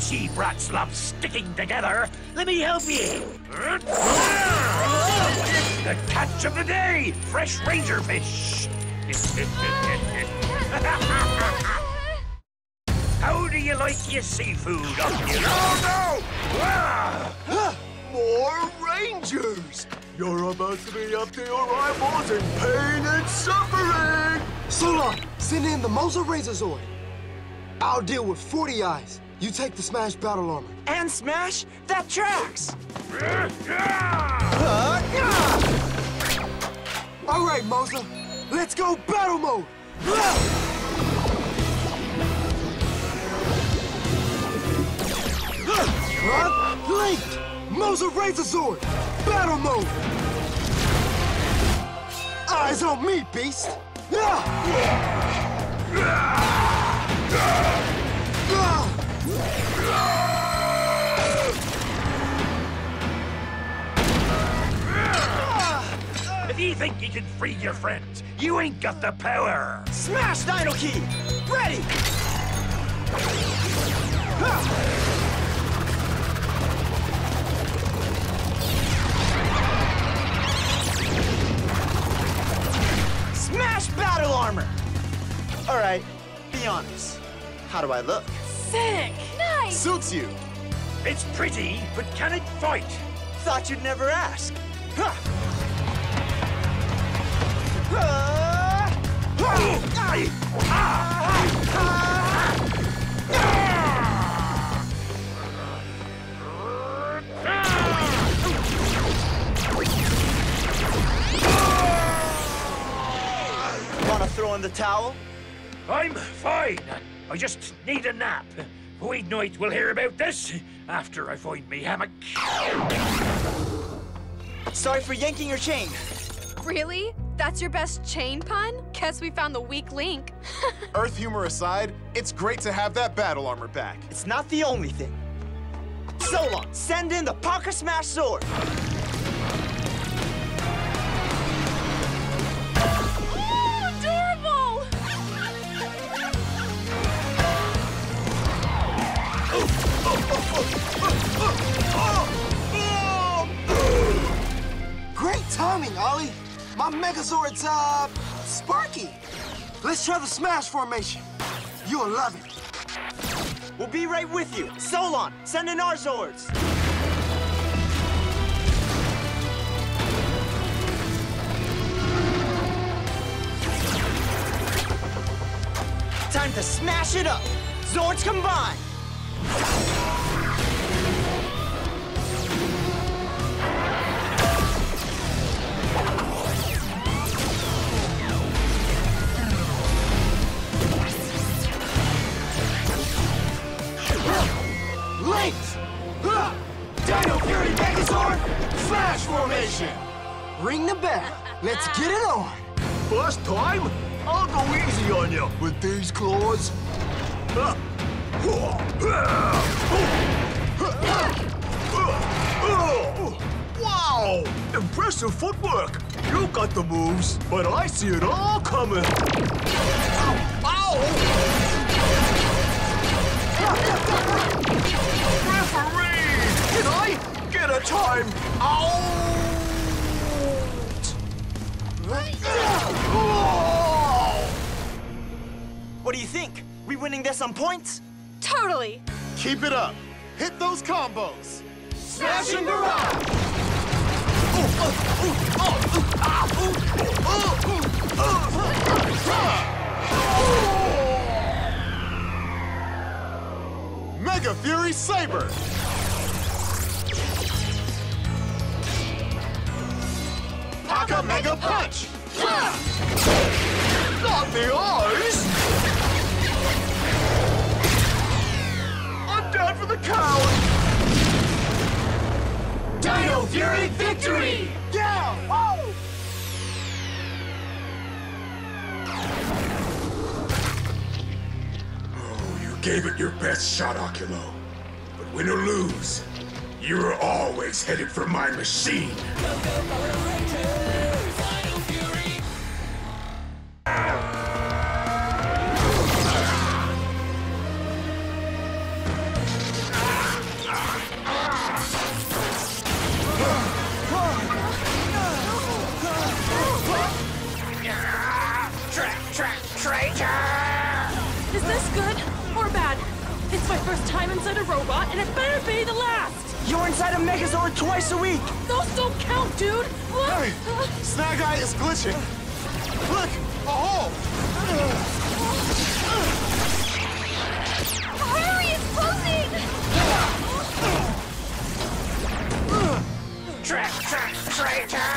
She brats love sticking together. Let me help you. The catch of the day, fresh ranger fish. How do you like your seafood, Oculus? Oh Ah! More Rangers! You're about to be up to your eyeballs in pain and suffering! Solon, send in the Mosa Razor Zord. I'll deal with 40 eyes. You take the Smash Battle Armor. And Smash, that tracks! All right, Mosa, let's go battle mode! Huh? Link! Mosa Razor! Battle mode! Eyes on me, beast! You think you can free your friends, you ain't got the power. Smash Dino Key! Ready! Smash Battle Armor! All right, be honest. How do I look? Sick! Nice! Suits you. It's pretty, but can it fight? Thought you'd never ask. Huh. Ah! Wanna throw in the towel? I'm fine. I just need a nap. Void Knight will hear about this after I find me hammock. Sorry for yanking your chain. Really? That's your best chain pun? Guess we found the weak link. Earth humor aside, it's great to have that battle armor back. It's not the only thing. Solon, send in the Pocket Smash Sword. Ooh, adorable! Great timing, Ollie. My Megazord's, uh, sparky. Let's try the Smash formation. You'll love it. We'll be right with you. Solon, send in our Zords. Time to smash it up. Zords combine. See it all coming. Ow! Referee! Can I get a time out? What do you think? We winning this on points? Totally! Keep it up. Hit those combos. Smashing Barrage! Mega Fury Saber. Paka Mega Punch. Not the eyes! I'm down for the count! Dino Fury victory! Gave it your best shot, Oculo. But win or lose, you're always headed for my machine. Robot, and it better be the last! You're inside a Megazord twice a week! Those don't count, dude! Look! Hey, Snag Eye is glitching. Look, a hole. Hurry, it's closing! Tra- tra- traitor!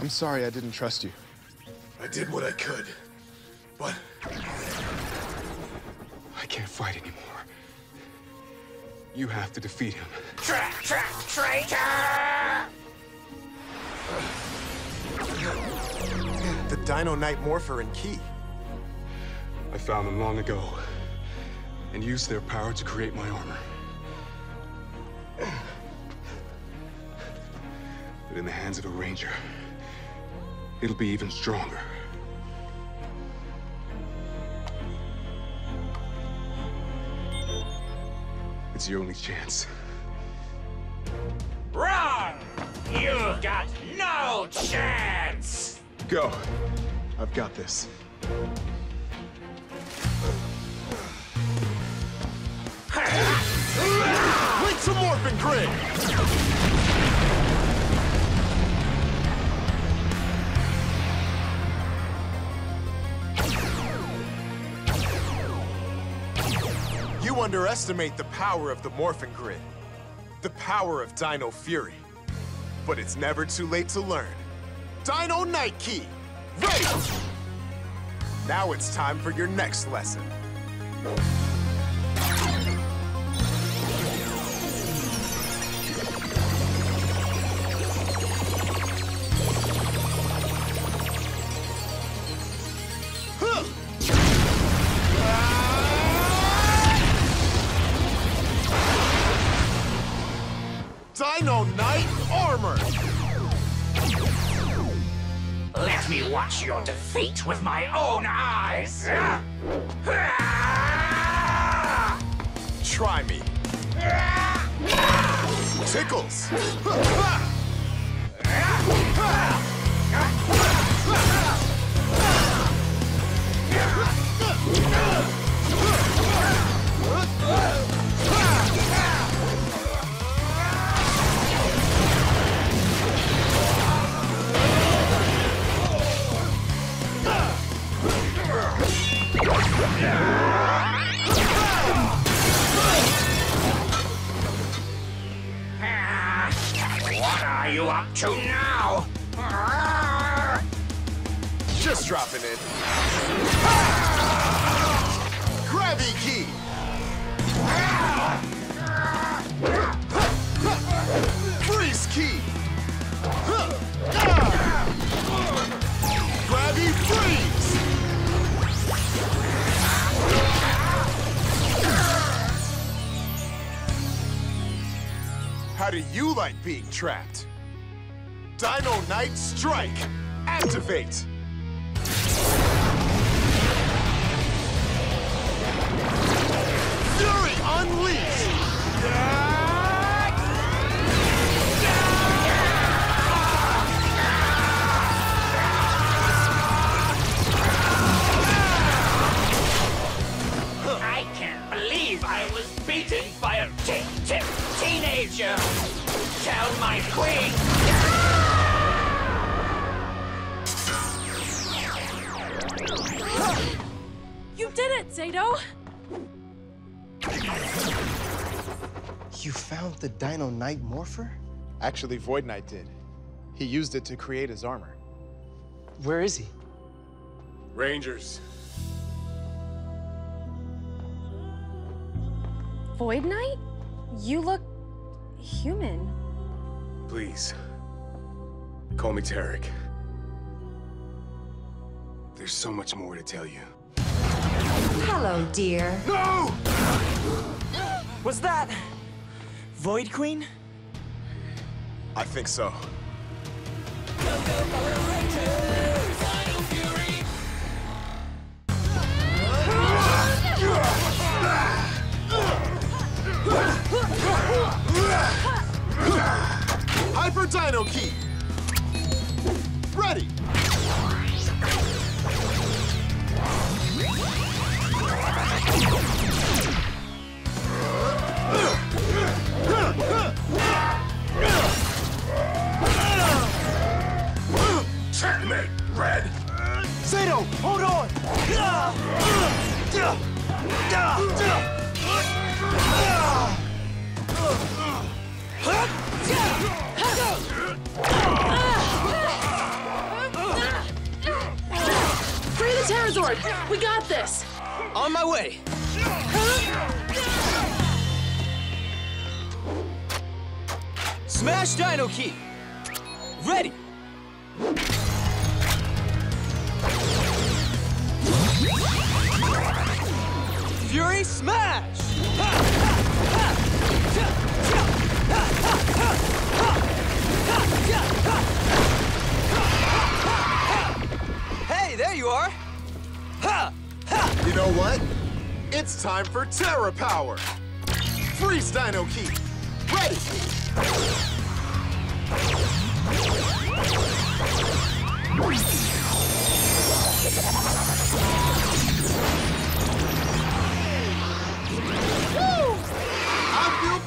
I'm sorry I didn't trust you. I did what I could, but I can't fight anymore. You have to defeat him. Tra- tra- traitor! The Dino Knight Morpher and Key. I found them long ago and used their power to create my armor. But in the hands of a ranger, it'll be even stronger. It's your only chance. Wrong! You've got no chance! Go. I've got this. Link to Morphin Grid! Underestimate the power of the Morphin Grid. The power of Dino Fury. But it's never too late to learn. Dino Knight Key, ready! Now it's time for your next lesson. Defeat with my own eyes! Try me. Tickles! What are you up to now? Just dropping in. Grabby Key! Freeze Key! How do you like being trapped? Dino Knight Strike! Activate! Dino Knight Morpher? Actually, Void Knight did. He used it to create his armor. Where is he? Rangers, Void Knight? You look human. please. Call me Tarrick. There's so much more to tell you. Hello, dear. No! What's that... Void Queen? I think so. Hyper Dino Key! ready! Hold on! Free the Terrazord! We got this! On my way. Smash Dino Key! Ready! Fury Smash! Hey, there you are! You know what? It's time for Terra Power! Freeze Dino Key! Ready!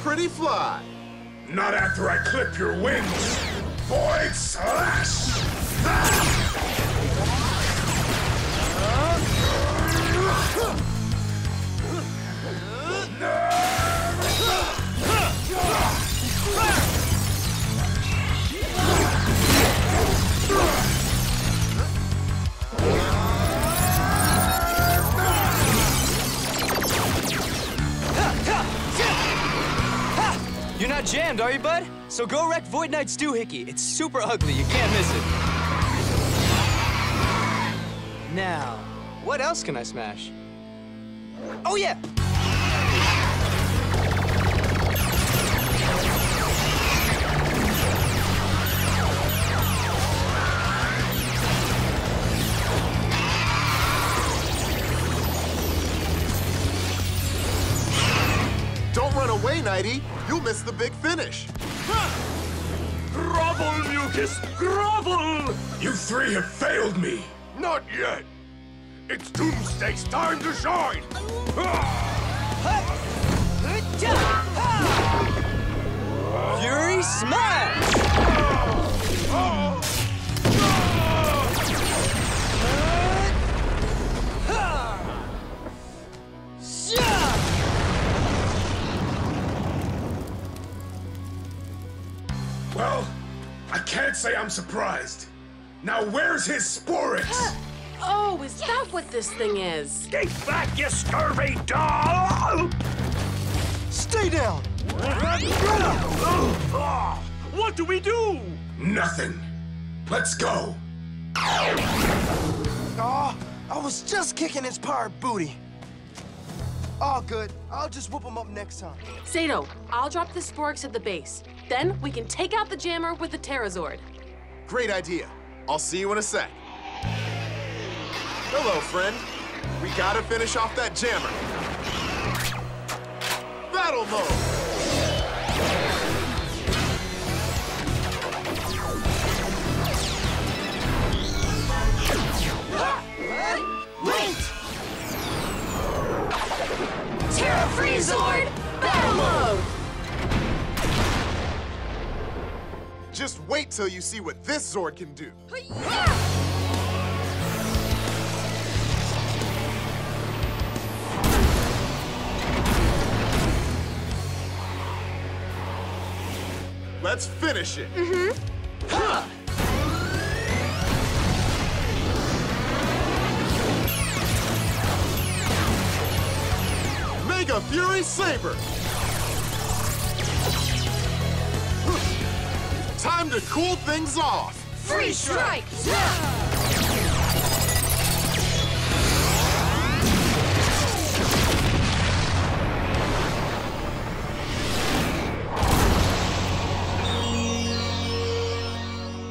Pretty fly! Not after I clip your wings! Void Slash! Jammed, are you, bud? So go wreck Void Knight's doohickey. It's super ugly. You can't miss it. Now, what else can I smash? Oh, yeah! Nighty! You'll miss the big finish! Grovel, Mucus! Grovel! You three have failed me! Not yet! It's Doomsnake's time to shine! Fury Smash! Well, I can't say I'm surprised. Now where's his Sporix? Oh, is that what this thing is? Get back, you scurvy doll! Stay down! What do we do? Nothing. Let's go. Oh, I was just kicking his pirate booty. All good. I'll just whoop him up next time. Zayto, I'll drop the Sporix at the base. Then we can take out the jammer with the Terrazord. Great idea. I'll see you in a sec. Hello, friend. We gotta finish off that jammer. Battle mode! Till you see what this Zord can do. Let's finish it. Mm-hmm. Mega Fury Saber. Time to cool things off. Free strike!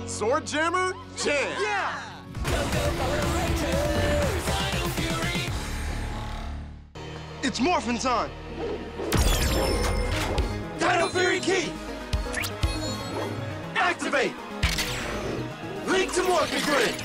Sword Jammer, jam! Yeah! It's morphin' time! Dino Fury Key! To Morphin Grid!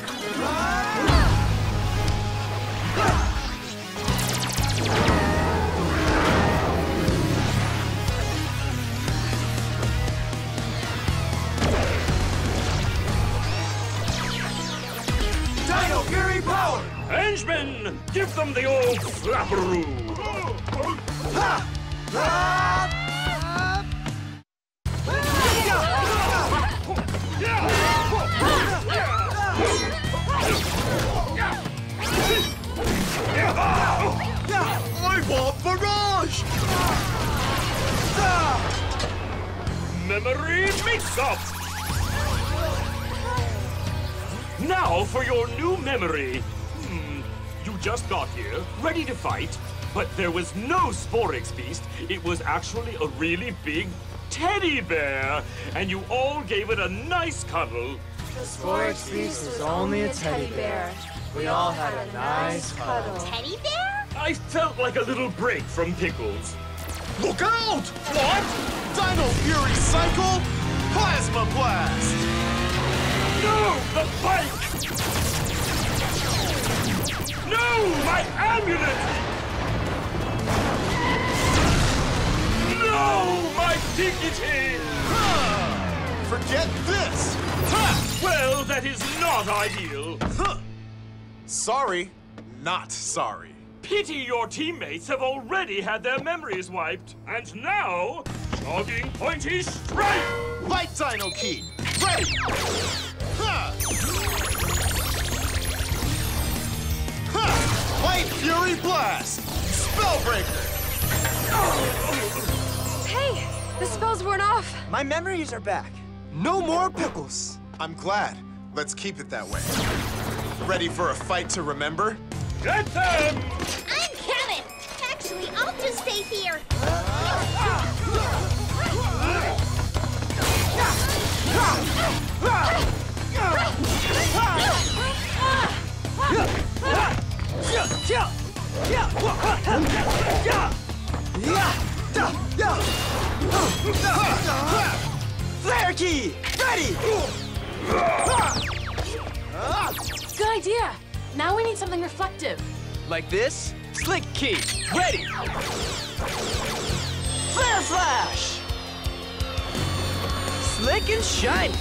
Dino Fury Power! Henchmen, give them the old flapperoo. I Memory mix-up. Now for your new memory. Hmm, you just got here, ready to fight, but there was no Sporix Beast. It was actually a really big teddy bear, and you all gave it a nice cuddle. The Sporix Beast was only a teddy bear. We all had a nice cuddle. Teddy bear? I felt like a little break from Pickles. Look out! What? Dino Fury Cycle? Plasma Blast! No, the bike! No, my amulet! No, my dignity! Forget this! Ha! Well, that is not ideal. Huh. Sorry, not sorry. Pity your teammates have already had their memories wiped. And now, jogging pointy strike! Light Dino Key, ready! Ha! Ha! Light Fury Blast! Spellbreaker! Hey, the spells weren't off. My memories are back. No more pickles. I'm glad. Let's keep it that way. Ready for a fight to remember? Get them! I'm coming! Actually, I'll just stay here. Flare key! Ready! Good idea. Now we need something reflective. Like this? Slick key! Ready! Flare flash! Slick and shiny!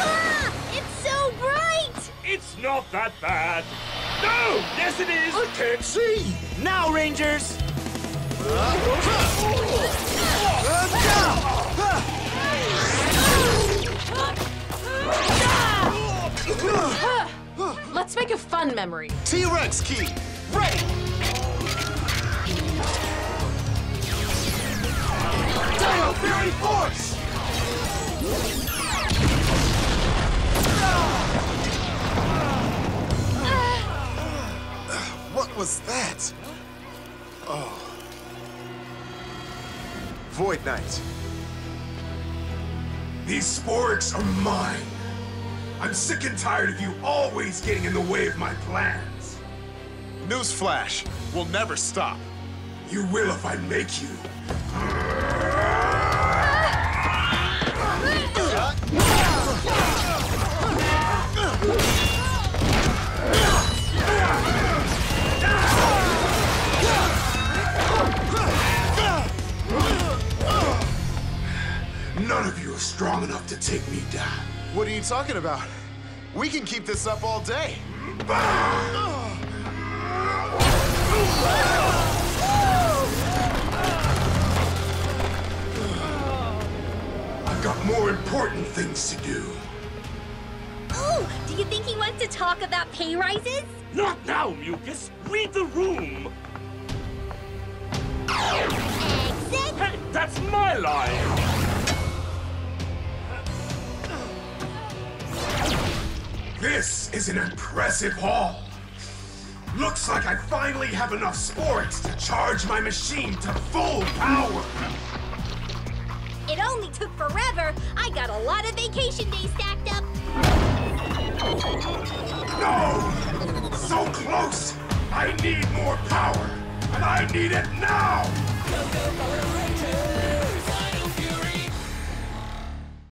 Ah, it's so bright! It's not that bad. No! Yes, it is! I can't see! Now, Rangers! Let's make a fun memory. T-Rex Key, ready! Dino Fury Force! What was that? Oh. Void Knight. These sporix are mine. I'm sick and tired of you always getting in the way of my plans. Newsflash, we'll never stop. You will if I make you. None of you are strong enough to take me down. What are you talking about? We can keep this up all day. I've got more important things to do. Oh, do you think he wants to talk about pay rises? Not now, Mucus! Read the room! Exit? Hey, that's my line! This is an impressive haul. Looks like I finally have enough Sporix to charge my machine to full power. It only took forever. I got a lot of vacation days stacked up. No! So close! I need more power! And I need it now!